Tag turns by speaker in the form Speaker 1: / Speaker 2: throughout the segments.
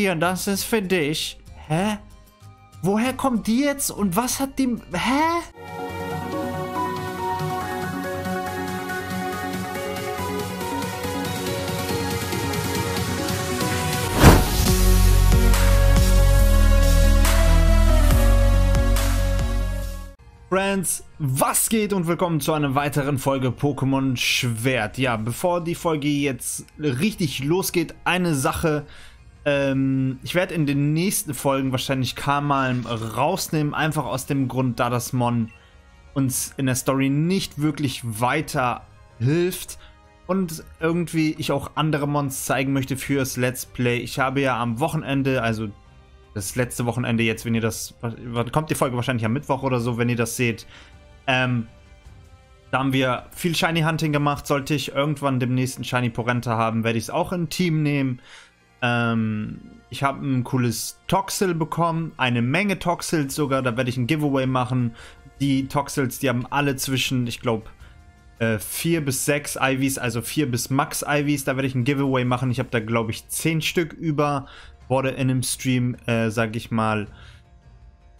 Speaker 1: Hier, das ist für dich. Hä? Woher kommt die jetzt und was hat die... Hä? Friends, was geht und willkommen zu einer weiteren Folge Pokémon Schwert. Ja, bevor die Folge jetzt richtig losgeht, eine Sache. Ähm, ich werde in den nächsten Folgen wahrscheinlich Kamalm rausnehmen, einfach aus dem Grund, da das Mon uns in der Story nicht wirklich weiter hilft und irgendwie ich auch andere Mons zeigen möchte fürs Let's Play. Ich habe ja am Wochenende, also das letzte Wochenende jetzt, wenn ihr das, kommt die Folge wahrscheinlich am Mittwoch oder so, wenn ihr das seht. Ähm, da haben wir viel Shiny Hunting gemacht. Sollte ich irgendwann demnächst ein Shiny Porenta haben, werde ich es auch in Team nehmen. Ähm, ich habe ein cooles Toxel bekommen, eine Menge Toxels sogar. Da werde ich ein Giveaway machen. Die Toxels, die haben alle zwischen, ich glaube, äh, 4 bis 6 IVs, also 4 bis Max IVs. Da werde ich ein Giveaway machen. Ich habe da, glaube ich, 10 Stück über wurde in einem Stream, äh, sag ich mal,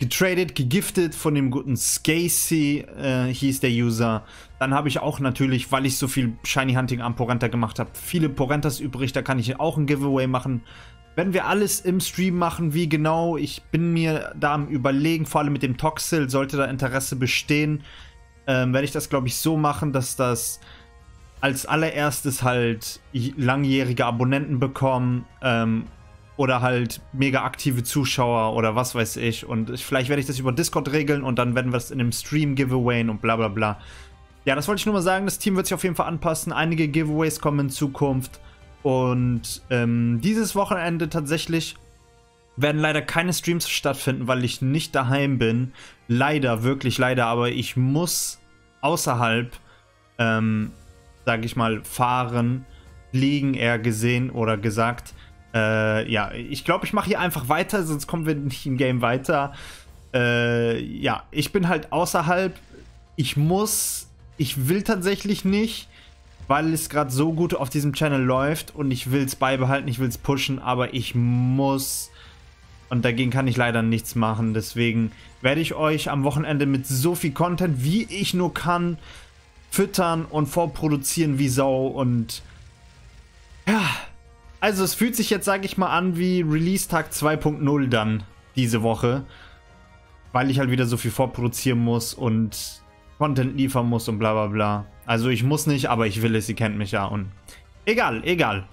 Speaker 1: getradet, gegiftet von dem guten Scasey, äh, hieß der User. Dann habe ich auch natürlich, weil ich so viel Shiny Hunting am Porenta gemacht habe, viele Porentas übrig, da kann ich auch ein Giveaway machen. Wenn wir alles im Stream machen, wie genau, ich bin mir da am überlegen, vor allem mit dem Toxel, sollte da Interesse bestehen, ähm, werde ich das, glaube ich, so machen, dass das als allererstes halt langjährige Abonnenten bekommen ähm, oder halt mega aktive Zuschauer oder was weiß ich. Und ich, vielleicht werde ich das über Discord regeln und dann werden wir es in einem Stream giveawayen und bla bla bla. Ja, das wollte ich nur mal sagen. Das Team wird sich auf jeden Fall anpassen. Einige Giveaways kommen in Zukunft. Und ähm, dieses Wochenende tatsächlich werden leider keine Streams stattfinden, weil ich nicht daheim bin. Leider, wirklich leider. Aber ich muss außerhalb, ähm, sage ich mal, fahren, fliegen eher gesehen oder gesagt. Äh, ja, ich glaube, ich mache hier einfach weiter, sonst kommen wir nicht im Game weiter. Äh, ja, ich bin halt außerhalb. Ich muss, ich will tatsächlich nicht, weil es gerade so gut auf diesem Channel läuft und ich will es beibehalten, ich will es pushen, aber ich muss. Und dagegen kann ich leider nichts machen. Deswegen werde ich euch am Wochenende mit so viel Content, wie ich nur kann, füttern und vorproduzieren wie Sau. Und ja, also es fühlt sich jetzt, sage ich mal, an wie Release-Tag 2.0 dann diese Woche. Weil ich halt wieder so viel vorproduzieren muss und Content liefern muss und bla bla bla. Also ich muss nicht, aber ich will es, ihr kennt mich ja. Und egal, egal.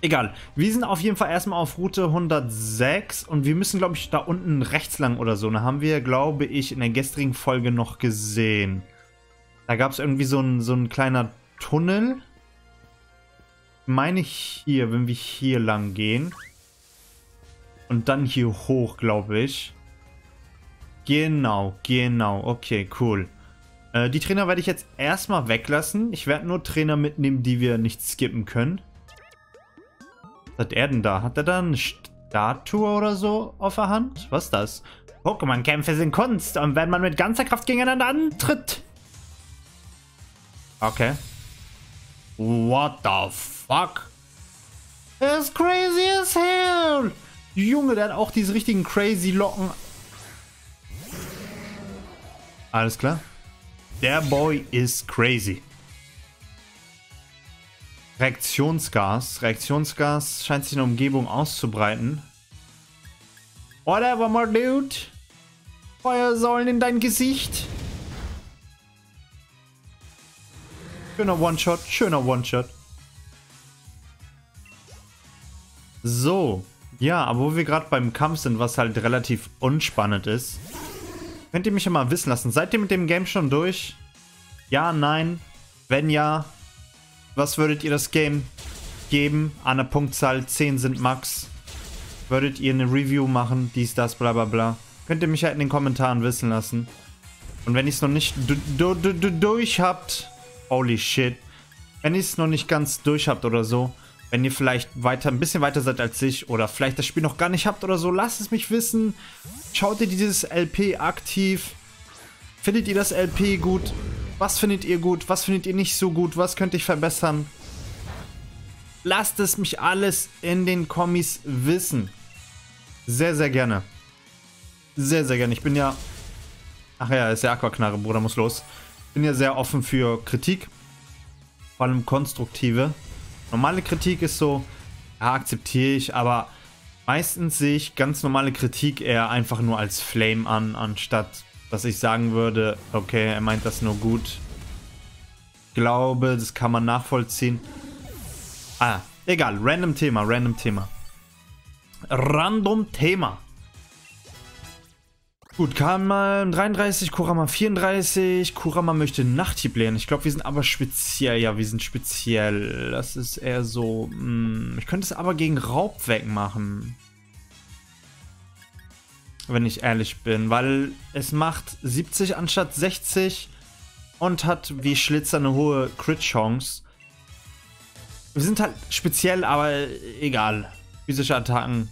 Speaker 1: Egal. Wir sind auf jeden Fall erstmal auf Route 106 und wir müssen, glaube ich, da unten rechts lang oder so. Da haben wir, glaube ich, in der gestrigen Folge noch gesehen. Da gab es irgendwie so ein, so ein kleiner Tunnel meine hier, wenn wir hier lang gehen. Und dann hier hoch, glaube ich. Genau, genau. Okay, cool. Äh, die Trainer werde ich jetzt erstmal weglassen. Ich werde nur Trainer mitnehmen, die wir nicht skippen können. Was hat er denn da? Hat er da eine Statue oder so auf der Hand? Was ist das? Pokémon-Kämpfe sind Kunst und wenn man mit ganzer Kraft gegeneinander antritt. Okay. What the fuck? Ist crazy as hell. Junge, der hat auch diese richtigen crazy Locken. Alles klar. Der Boy ist crazy. Reaktionsgas. Reaktionsgas scheint sich in der Umgebung auszubreiten. Whatever, my dude. Feuersäulen in dein Gesicht. Schöner One-Shot, schöner One-Shot. So, ja, aber wo wir gerade beim Kampf sind, was halt relativ unspannend ist, könnt ihr mich ja mal wissen lassen. Seid ihr mit dem Game schon durch? Ja, nein? Wenn ja, was würdet ihr das Game geben? An der Punktzahl 10 sind Max. Würdet ihr eine Review machen? Dies, das, bla bla bla. Könnt ihr mich halt in den Kommentaren wissen lassen. Und wenn ihr es noch nicht durch habt, Holy shit. Wenn ihr es noch nicht ganz durch habt oder so, wenn ihr vielleicht weiter, ein bisschen weiter seid als ich oder vielleicht das Spiel noch gar nicht habt oder so, lasst es mich wissen. Schaut ihr dieses LP aktiv? Findet ihr das LP gut? Was findet ihr gut? Was findet ihr nicht so gut? Was könnte ich verbessern? Lasst es mich alles in den Kommis wissen. Sehr, sehr gerne. Sehr, sehr gerne. Ich bin ja... Ach ja, ist ja Aquaknarre, Bruder, muss los. Bin ja sehr offen für Kritik. Vor allem konstruktive. Normale Kritik ist so, ja, akzeptiere ich, aber meistens sehe ich ganz normale Kritik eher einfach nur als Flame an, anstatt dass ich sagen würde, okay, er meint das nur gut. Ich glaube, das kann man nachvollziehen. Ah, egal, random Thema, random Thema. Random Thema. Gut, Karma 33, Kurama 34. Kurama möchte Nachthieb lernen. Ich glaube, wir sind aber speziell. Ja, wir sind speziell. Das ist eher so... Mh, hm, ich könnte es aber gegen Raub wegmachen. Wenn ich ehrlich bin. Weil es macht 70 anstatt 60 und hat wie Schlitzer eine hohe Crit-Chance. Wir sind halt speziell, aber egal. Physische Attacken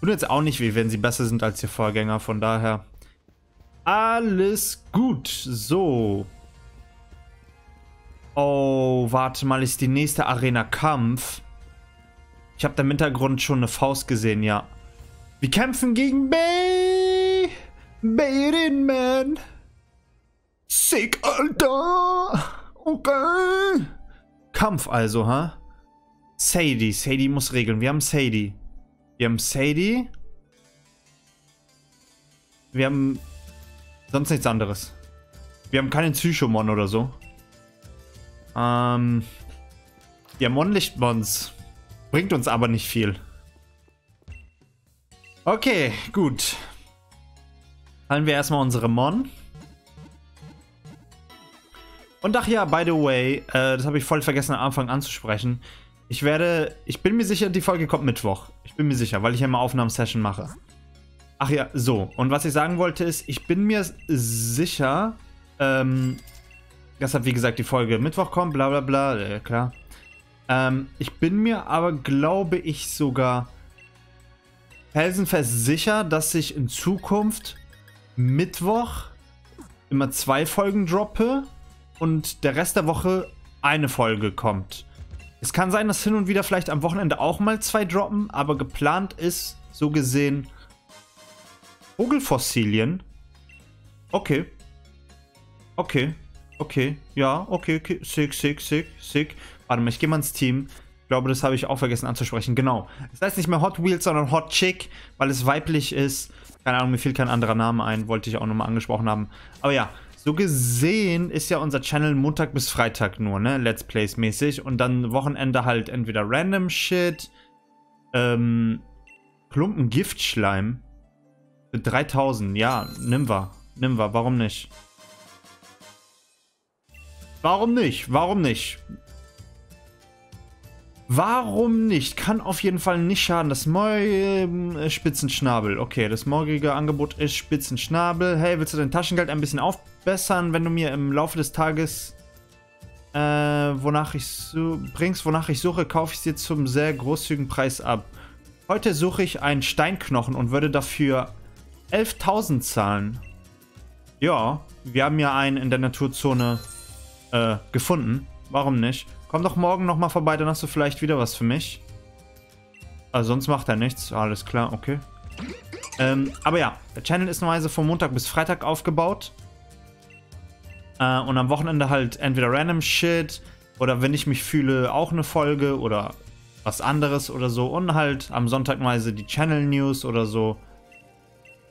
Speaker 1: und jetzt auch nicht weh, wenn sie besser sind als ihr Vorgänger, von daher. Alles gut. So. Oh, warte mal, ist die nächste Arena Kampf. Ich habe da im Hintergrund schon eine Faust gesehen, ja. Wir kämpfen gegen Bay. Bayrin Man. Sick, Alter. Okay. Kampf also, ha? Sadie. Sadie muss regeln. Wir haben Sadie. Wir haben Sadie. Wir haben sonst nichts anderes. Wir haben keinen Psychomon oder so. Ähm, ja, Monlichtmons bringt uns aber nicht viel. Okay, gut. Fallen wir erstmal unsere Mon. Und ach ja, by the way, äh, das habe ich voll vergessen am Anfang anzusprechen. Ich werde, ich bin mir sicher, die Folge kommt Mittwoch. Ich bin mir sicher, weil ich ja immer Aufnahmesession mache. Ach ja, so. Und was ich sagen wollte ist, ich bin mir sicher, ähm, deshalb wie gesagt die Folge Mittwoch kommt, bla bla bla, äh, klar. Ähm, ich bin mir aber, glaube ich, sogar felsenfest sicher, dass ich in Zukunft Mittwoch immer zwei Folgen droppe und der Rest der Woche eine Folge kommt. Es kann sein, dass hin und wieder vielleicht am Wochenende auch mal zwei droppen, aber geplant ist, so gesehen, Vogelfossilien. Okay. Okay. Okay. Ja, okay, okay. Sick, sick, sick, sick. Warte mal, ich gehe mal ins Team. Ich glaube, das habe ich auch vergessen anzusprechen. Genau. Es heißt nicht mehr Hot Wheels, sondern Hot Chick, weil es weiblich ist. Keine Ahnung, mir fiel kein anderer Name ein. Wollte ich auch nochmal angesprochen haben. Aber ja, so gesehen ist ja unser Channel Montag bis Freitag nur, ne? Let's Plays mäßig. Und dann Wochenende halt entweder Random Shit, ähm, Klumpen Giftschleim. Für 3000, ja, nimm wir. Nimm wir, warum nicht? Warum nicht? Warum nicht? Warum nicht? Kann auf jeden Fall nicht schaden. Das morgige äh, Spitzenschnabel. Okay, das morgige Angebot ist Spitzenschnabel. Hey, willst du dein Taschengeld ein bisschen aufbessern, wenn du mir im Laufe des Tages äh, wonach ich so bringst, wonach ich suche, kaufe ich es dir zum sehr großzügigen Preis ab. Heute suche ich einen Steinknochen und würde dafür 11.000 zahlen. Ja, wir haben ja einen in der Naturzone äh, gefunden. Warum nicht? Komm doch morgen nochmal vorbei, dann hast du vielleicht wieder was für mich. Also sonst macht er nichts. Alles klar, okay. Ähm, aber ja, der Channel ist normalerweise von Montag bis Freitag aufgebaut. Äh, und am Wochenende halt entweder random Shit oder wenn ich mich fühle, auch eine Folge oder was anderes oder so. Und halt am Sonntag normalerweise die Channel News oder so.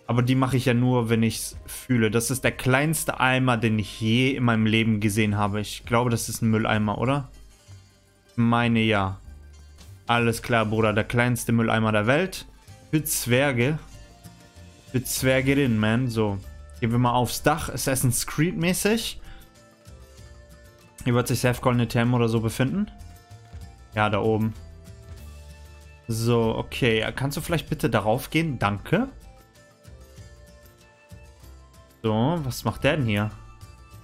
Speaker 1: Aber die mache ich ja nur, wenn ich es fühle. Das ist der kleinste Eimer, den ich je in meinem Leben gesehen habe. Ich glaube, das ist ein Mülleimer, oder? Meine ja. Alles klar, Bruder. Der kleinste Mülleimer der Welt. Für Zwerge. Für Zwergerin, man. So. Gehen wir mal aufs Dach. Assassin's Creed mäßig. Hier wird sich Seth Golden Tem oder so befinden. Ja, da oben. So, okay. Kannst du vielleicht bitte darauf gehen? Danke. So, was macht der denn hier?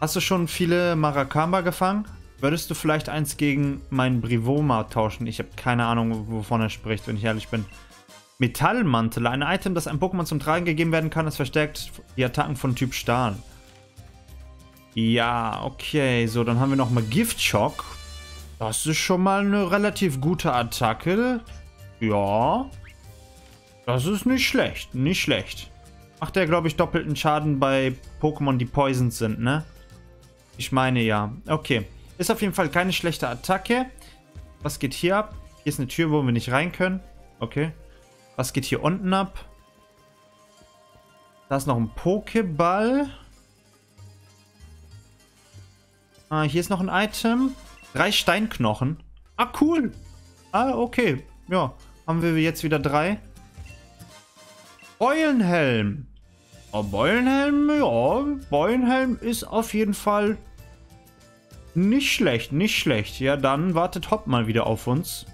Speaker 1: Hast du schon viele Marakamba gefangen? Würdest du vielleicht eins gegen meinen Brivoma tauschen? Ich habe keine Ahnung, wovon er spricht, wenn ich ehrlich bin. Metallmantel. Ein Item, das einem Pokémon zum Tragen gegeben werden kann, das verstärkt die Attacken von Typ Stahl. Ja, okay. So, dann haben wir nochmal Giftschock. Das ist schon mal eine relativ gute Attacke. Ja. Das ist nicht schlecht. Nicht schlecht. Macht er, glaube ich, doppelten Schaden bei Pokémon, die poisoned sind, ne? Ich meine ja. Okay. Ist auf jeden Fall keine schlechte Attacke. Was geht hier ab? Hier ist eine Tür, wo wir nicht rein können. Okay. Was geht hier unten ab? Da ist noch ein Pokéball. Ah, hier ist noch ein Item. Drei Steinknochen. Ah, cool. Ah, okay. Ja, haben wir jetzt wieder drei. Beulenhelm. Oh, Beulenhelm, ja. Beulenhelm ist auf jeden Fall nicht schlecht, nicht schlecht. Ja, dann wartet Hopp mal wieder auf uns.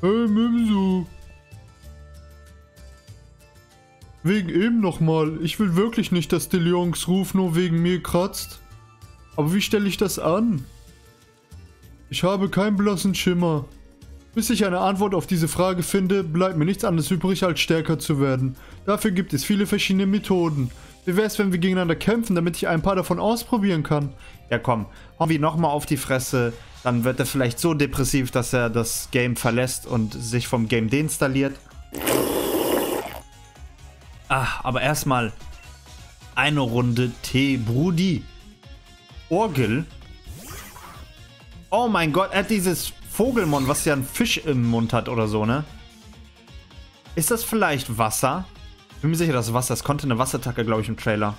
Speaker 2: Hey, Mimsu. Wegen eben nochmal. Ich will wirklich nicht, dass DeLeons Ruf nur wegen mir kratzt. Aber wie stelle ich das an? Ich habe keinen blassen Schimmer. Bis ich eine Antwort auf diese Frage finde, bleibt mir nichts anderes übrig, als stärker zu werden. Dafür gibt es viele verschiedene Methoden. Wie wäre es, wenn wir gegeneinander kämpfen, damit ich ein paar davon ausprobieren kann?
Speaker 1: Ja komm, hauen wir nochmal auf die Fresse. Dann wird er vielleicht so depressiv, dass er das Game verlässt und sich vom Game deinstalliert. Ah, aber erstmal eine Runde Tee Brudi. Orgel. Oh mein Gott, er hat dieses Vogelmon, was ja einen Fisch im Mund hat oder so, ne? Ist das vielleicht Wasser? Bin mir sicher, dass Wasser. Es konnte eine Wasserattacke, glaube ich, im Trailer.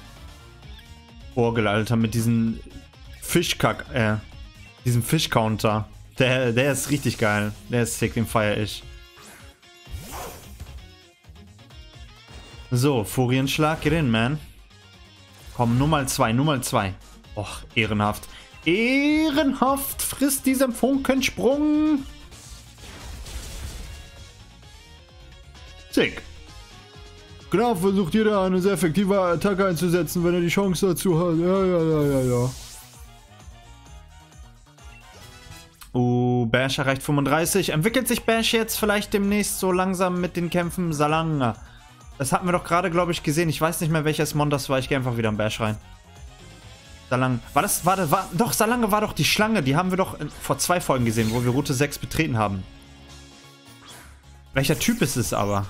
Speaker 1: Orgel, Alter, mit diesem Fischkack, äh, diesem Fischcounter. Der, der ist richtig geil. Der ist sick, den feiere ich. So, Furienschlag, get in, man. Komm, nur mal zwei, nur mal zwei. Och, ehrenhaft. Ehrenhaft frisst diesen Funkensprung. Sick.
Speaker 2: Genau, versucht jeder eine sehr effektive Attacke einzusetzen, wenn er die Chance dazu hat. Ja, ja, ja, ja, ja.
Speaker 1: Uh, Bash erreicht 35. Entwickelt sich Bash jetzt vielleicht demnächst so langsam mit den Kämpfen Salanga? Das hatten wir doch gerade, glaube ich, gesehen. Ich weiß nicht mehr, welches Mon das war. Ich gehe einfach wieder in Bash rein. Salang. War das, war, das, war, doch, Salange war doch die Schlange. Die haben wir doch vor zwei Folgen gesehen, wo wir Route 6 betreten haben. Welcher Typ ist es aber?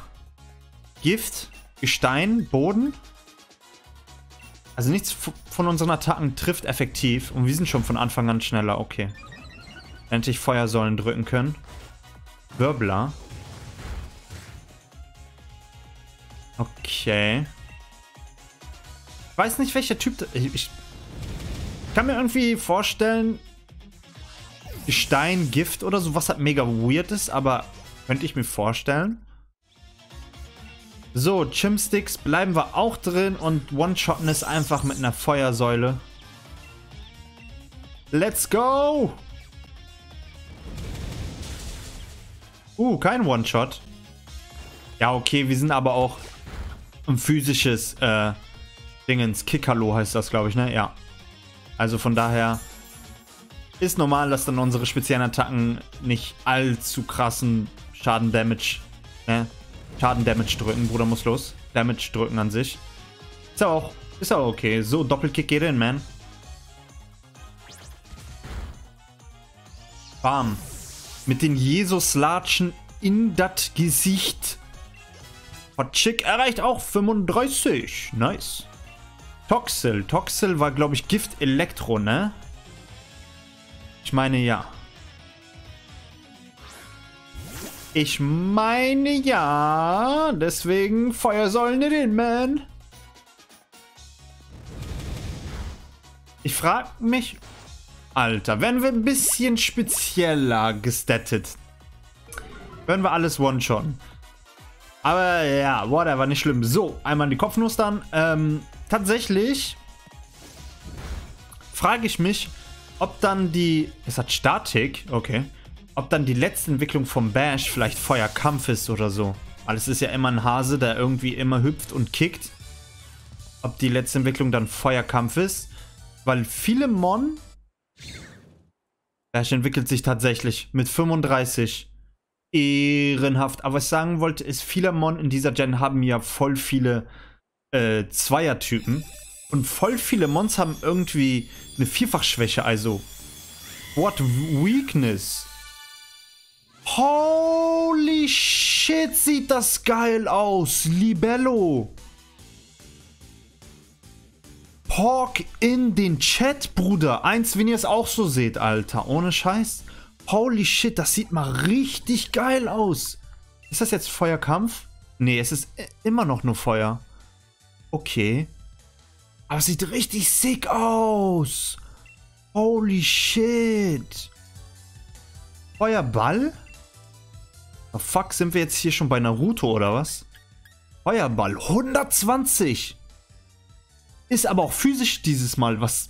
Speaker 1: Gift, Gestein, Boden? Also nichts von unseren Attacken trifft effektiv. Und wir sind schon von Anfang an schneller. Okay. Endlich Feuersäulen drücken können. Wirbler. Okay. Ich weiß nicht, welcher Typ... Ich, ich kann mir irgendwie vorstellen, Stein, Gift oder so, was halt mega weird ist, aber könnte ich mir vorstellen. So, Chimsticks bleiben wir auch drin und One-Shotten ist einfach mit einer Feuersäule. Let's go! Uh, kein One-Shot. Ja, okay, wir sind aber auch ein physisches äh, Dingens. Kikalo heißt das, glaube ich, ne? Ja. Also von daher ist normal, dass dann unsere speziellen Attacken nicht allzu krassen Schaden-Damage, ne? Schaden-Damage drücken. Bruder muss los. Damage drücken an sich. Ist auch, ist auch okay. So, Doppelkick geht in, man. Bam. Mit den Jesus-Latschen in das Gesicht. Hot Chick erreicht auch 35. Nice. Toxel. Toxel war, glaube ich, Gift Elektro, ne? Ich meine, ja. Ich meine, ja. Deswegen Feuersäulen in den Man. Ich frage mich... Alter, werden wir ein bisschen spezieller gestattet, werden wir alles one-shotten. Aber ja, whatever, nicht schlimm. So, einmal in die Kopfnuss dann. Ähm, tatsächlich frage ich mich, ob dann die... Es hat Statik, okay. Ob dann die letzte Entwicklung vom Bash vielleicht Feuerkampf ist oder so. Alles ist ja immer ein Hase, der irgendwie immer hüpft und kickt. Ob die letzte Entwicklung dann Feuerkampf ist. Weil viele Mon... Bash entwickelt sich tatsächlich mit 35 ehrenhaft. Aber was ich sagen wollte, ist, viele Mon in dieser Gen haben ja voll viele äh, Zweiertypen. Und voll viele Mons haben irgendwie eine Vierfachschwäche, also What Weakness? Holy shit, sieht das geil aus. Libello. Pork in den Chat, Bruder. Eins, wenn ihr es auch so seht, Alter. Ohne Scheiß. Holy shit, das sieht mal richtig geil aus. Ist das jetzt Feuerkampf? Nee, es ist immer noch nur Feuer. Okay. Aber es sieht richtig sick aus. Holy shit. Feuerball? Oh fuck, sind wir jetzt hier schon bei Naruto oder was? Feuerball, 120. Ist aber auch physisch dieses Mal, was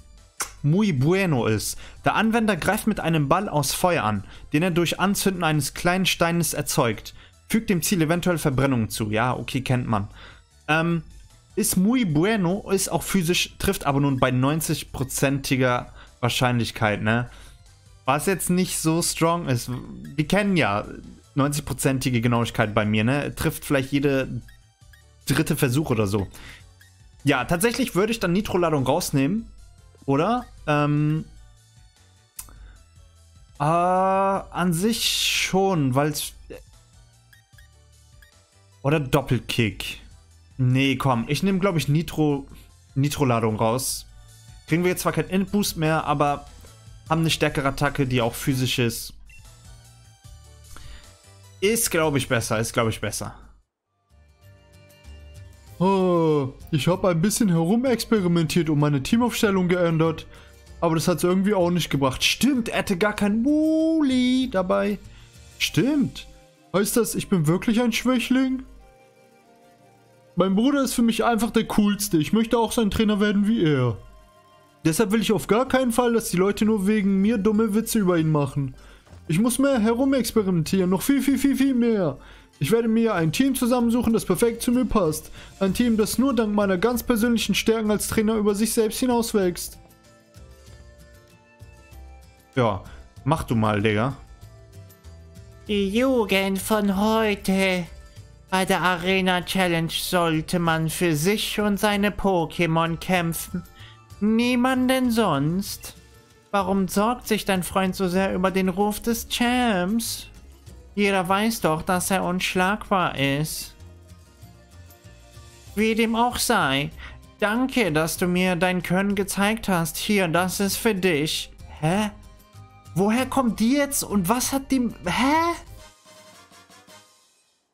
Speaker 1: muy bueno ist. Der Anwender greift mit einem Ball aus Feuer an, den er durch Anzünden eines kleinen Steines erzeugt. Fügt dem Ziel eventuell Verbrennung zu. Ja, okay, kennt man. Ähm, ist muy bueno, ist auch physisch, trifft aber nun bei 90%iger Wahrscheinlichkeit, ne? Was jetzt nicht so strong ist, wir kennen ja 90%ige Genauigkeit bei mir, ne? Trifft vielleicht jede dritte Versuch oder so. Ja, tatsächlich würde ich dann Nitro-Ladung rausnehmen. Oder? Ähm. Äh, an sich schon, weil. Oder Doppelkick. Nee, komm. Ich nehme, glaube ich, Nitro. Nitro-Ladung raus. Kriegen wir jetzt zwar keinen Endboost mehr, aber haben eine stärkere Attacke, die auch physisch ist. Ist, glaube ich, besser. Ist, glaube ich, besser.
Speaker 2: Oh, ich habe ein bisschen herumexperimentiert und meine Teamaufstellung geändert. Aber das hat es irgendwie auch nicht gebracht. Stimmt, er hatte gar kein Wooly dabei. Stimmt. Heißt das, ich bin wirklich ein Schwächling? Mein Bruder ist für mich einfach der coolste. Ich möchte auch sein Trainer werden wie er. Deshalb will ich auf gar keinen Fall, dass die Leute nur wegen mir dumme Witze über ihn machen. Ich muss mehr herumexperimentieren, noch viel, viel, viel, viel mehr. Ich werde mir ein Team zusammensuchen, das perfekt zu mir passt. Ein Team, das nur dank meiner ganz persönlichen Stärken als Trainer über sich selbst hinauswächst.
Speaker 1: Ja, mach du mal, Digga.
Speaker 3: Die Jugend von heute. Bei der Arena Challenge sollte man für sich und seine Pokémon kämpfen. Niemanden sonst. Warum sorgt sich dein Freund so sehr über den Ruf des Champs? Jeder weiß doch, dass er unschlagbar ist. Wie dem auch sei, danke, dass du mir dein Können gezeigt hast. Hier, das ist für dich. Hä? Woher kommt die jetzt und was hat die... Hä?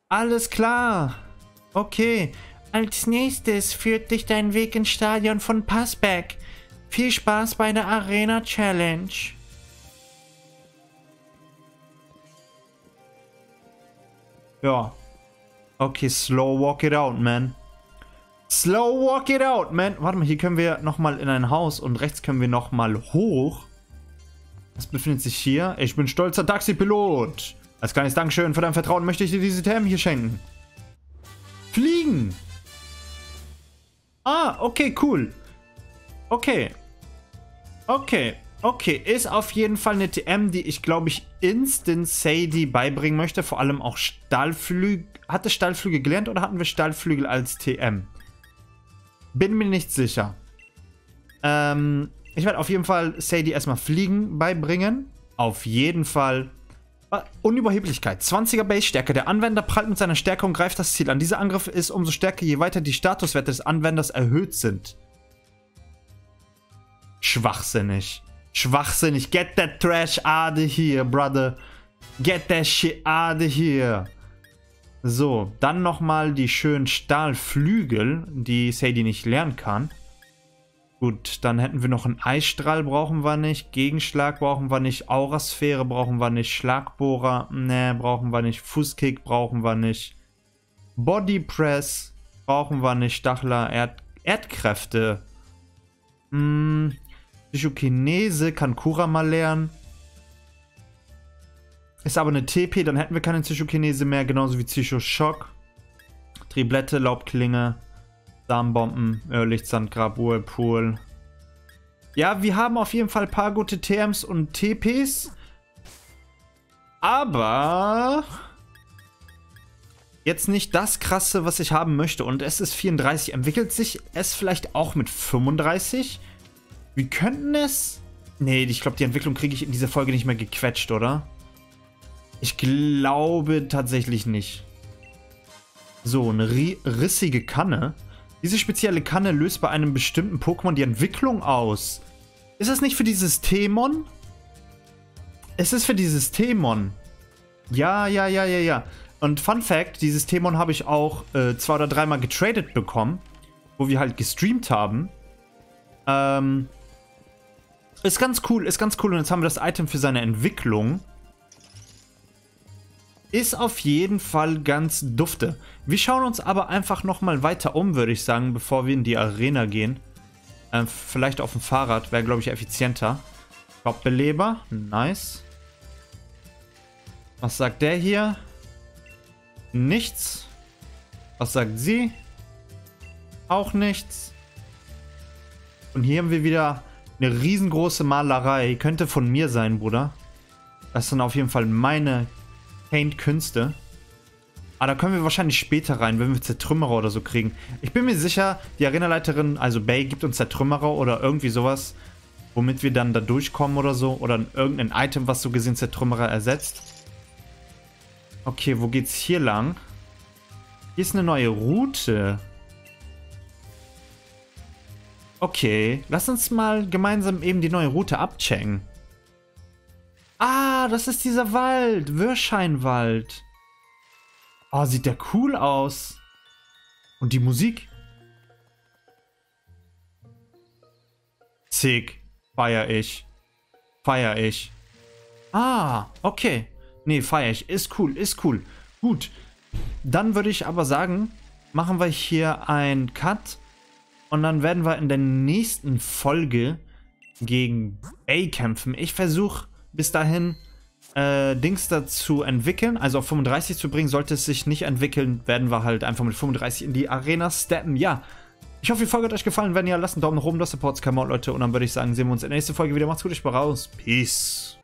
Speaker 3: Alles klar. Okay. Als nächstes führt dich dein Weg ins Stadion von Passback. Viel Spaß bei der Arena Challenge.
Speaker 1: Ja. Okay, slow walk it out, man. Slow walk it out, man. Warte mal, hier können wir nochmal in ein Haus und rechts können wir nochmal hoch. Was befindet sich hier? Ich bin stolzer Taxipilot. Als kleines Dankeschön für dein Vertrauen möchte ich dir diese Themen hier schenken. Fliegen. Ah, okay, cool. Okay. Okay. Okay, ist auf jeden Fall eine TM, die ich, glaube ich, instant Sadie beibringen möchte. Vor allem auch Stahlflügel. Hatte Stahlflügel gelernt oder hatten wir Stahlflügel als TM? Bin mir nicht sicher. Ähm, ich werde auf jeden Fall Sadie erstmal Fliegen beibringen. Auf jeden Fall. Unüberheblichkeit. 20er Base-Stärke. Der Anwender prallt mit seiner Stärke und greift das Ziel an. Dieser Angriff ist umso stärker, je weiter die Statuswerte des Anwenders erhöht sind. Schwachsinnig. Schwachsinnig. Get that trash out of here, brother. Get that shit out of here. So, dann nochmal die schönen Stahlflügel, die Sadie nicht lernen kann. Gut, dann hätten wir noch einen Eisstrahl, brauchen wir nicht. Gegenschlag brauchen wir nicht. Aurasphäre brauchen wir nicht. Schlagbohrer, ne, brauchen wir nicht. Fußkick brauchen wir nicht. Body Press brauchen wir nicht. Stachler, Erd Erdkräfte. Hm, Psychokinese kann Kura mal lernen. Ist aber eine TP, dann hätten wir keine Psychokinese mehr, genauso wie Psychoschock. Triblette, Laubklinge, Samenbomben, Irrlichtsandgrab, Whirlpool. Ja, wir haben auf jeden Fall ein paar gute TMs und TPs. Aber jetzt nicht das krasse, was ich haben möchte. Und es ist 34. Entwickelt sich es vielleicht auch mit 35? Wir könnten es Nee, ich glaube, die Entwicklung kriege ich in dieser Folge nicht mehr gequetscht, oder? Ich glaube tatsächlich nicht. So, eine rissige Kanne. Diese spezielle Kanne löst bei einem bestimmten Pokémon die Entwicklung aus. Ist das nicht für dieses Themon? Es ist für dieses Themon. Ja, ja, ja, ja, ja. Und Fun Fact, dieses Themon habe ich auch äh, zwei oder dreimal getradet bekommen, wo wir halt gestreamt haben. Ähm, ist ganz cool, ist ganz cool. Und jetzt haben wir das Item für seine Entwicklung. Ist auf jeden Fall ganz dufte. Wir schauen uns aber einfach nochmal weiter um, würde ich sagen, bevor wir in die Arena gehen. Ähm, vielleicht auf dem Fahrrad, wäre, glaube ich, effizienter. Hauptbeleber, nice. Was sagt der hier? Nichts. Was sagt sie? Auch nichts. Und hier haben wir wieder eine riesengroße Malerei. Könnte von mir sein, Bruder. Das sind auf jeden Fall meine Paint-Künste. Aber da können wir wahrscheinlich später rein, wenn wir Zertrümmerer oder so kriegen. Ich bin mir sicher, die Arenaleiterin, also Bay, gibt uns Zertrümmerer oder irgendwie sowas, womit wir dann da durchkommen oder so. Oder irgendein Item, was so gesehen Zertrümmerer ersetzt. Okay, wo geht's hier lang? Hier ist eine neue Route. Okay, lass uns mal gemeinsam eben die neue Route abchecken. Ah, das ist dieser Wald. Würscheinwald. Oh, sieht der cool aus. Und die Musik. Sick. Feier ich. Feier ich. Ah, okay. Nee, feier ich. Ist cool, ist cool. Gut. Dann würde ich aber sagen, machen wir hier einen Cut und dann werden wir in der nächsten Folge gegen Bay kämpfen. Ich versuche bis dahin äh, Dings dazu entwickeln, also auf 35 zu bringen. Sollte es sich nicht entwickeln, werden wir halt einfach mit 35 in die Arena steppen. Ja, ich hoffe, die Folge hat euch gefallen. Wenn ja, lasst einen Daumen nach oben, das supports come out, Leute. Und dann würde ich sagen, sehen wir uns in der nächsten Folge wieder. Macht's gut, ich bin raus. Peace.